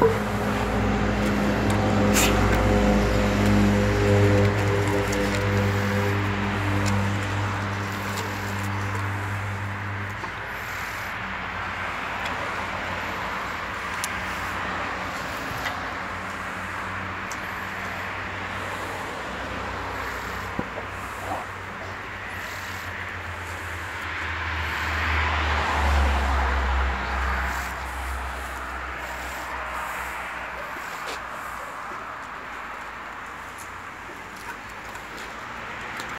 you.